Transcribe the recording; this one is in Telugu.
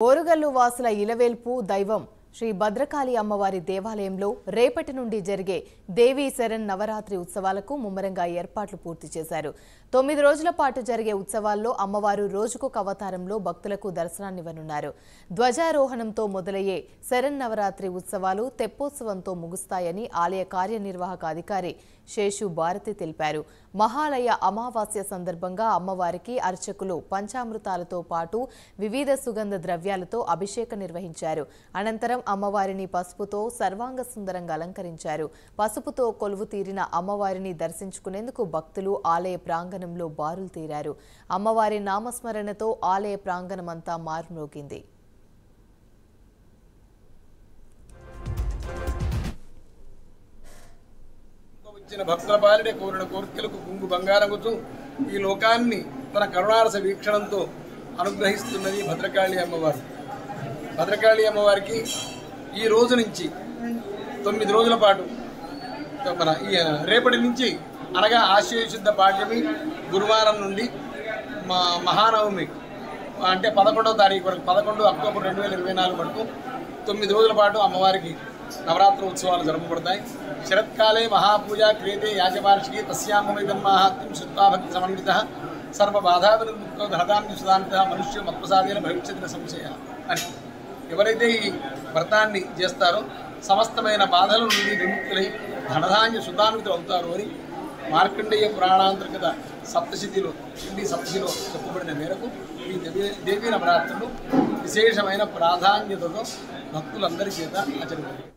ఓరుగల్లు వాసుల ఇలవేల్పు దైవం. శ్రీ భద్రకాళి అమ్మవారి దేవాలయంలో రేపటి నుండి జరిగే దేవీ శరణ్ నవరాత్రి ఉత్సవాలకు ముమ్మరంగా ఏర్పాట్లు పూర్తి చేశారు. తొమ్మిది రోజుల పాటు జరిగే ఉత్సవాల్లో అమ్మవారు రోజుకొక అవతారంలో భక్తులకు దర్శనాన్నివ్వనున్నారు. ధ్వజారోహణంతో మొదలయ్యే శరణ్ నవరాత్రి ఉత్సవాలు తెప్పోత్సవంతో ముగుస్తాయని ఆలయ కార్యనిర్వాహక అధికారి శేషు భారతి తెలిపారు. మహాలయ అమావాస్య సందర్భంగా అమ్మవారికి అర్చకులు పంచామృతాలతో పాటు వివిధ సుగంధ ద్రవ్యాలతో అభిషేకం నిర్వహించారు. అనంతరం అమ్మవారిని పసుపుతో సర్వాంగ సుందరంగా అలంకరించారు. పసుపుతో కొలువు తీరిన అమ్మవారిని దర్శించుకునేందుకు భక్తులు ఆలయ ప్రాంగణంలో బారులు తీరారు. అమ్మవారి నామస్మరణతో ఆలయ ప్రాంగణమంతా మారుమ్రోగింది. వచ్చిన భక్తుల పాలిడే కోరిన కోరికలకు కుంగు బంగారముతూ ఈ లోకాన్ని తన కరుణారస వీక్షణంతో అనుగ్రహిస్తున్నది భద్రకాళి అమ్మవారు. భద్రకాళి అమ్మవారికి ఈ రోజు నుంచి తొమ్మిది రోజుల పాటు మన ఈ రేపటి నుంచి అనగా ఆశ్వయుద్ధ పాడ్యమి గురువారం నుండి మా మహానవమి అంటే పదకొండవ తారీఖు వరకు పదకొండు అక్టోబర్ రెండు వేల ఇరవై నాలుగు వరకు తొమ్మిది రోజుల పాటు అమ్మవారికి నవరాత్రి ఉత్సవాలు జరపబడతాయి. శరత్కాలే మహాపూజ క్రియతే యాజవార్షికి తస్యామమిదం మాహాత్మ్యం శుద్వాభక్తి సమన్విత సర్వ బాధా వినుక్తో సుధాన్విత మనుష్య మత్ప్రసాదేన భవిష్యత్తున సంశయ అని. ఎవరైతే ఈ వ్రతాన్ని చేస్తారో సమస్తమైన బాధల నుండి విముక్తులై ధనధాన్య సుధాన్వితులు అవుతారు అని మార్కండేయ పురాణాంతర్గత సప్తశతిలో హిందీ సప్తశిలో చెప్పబడిన మేరకు ఈ దేవీ దేవీ నవరాత్రులు విశేషమైన ప్రాధాన్యతతో భక్తులందరి చేత ఆచరించారు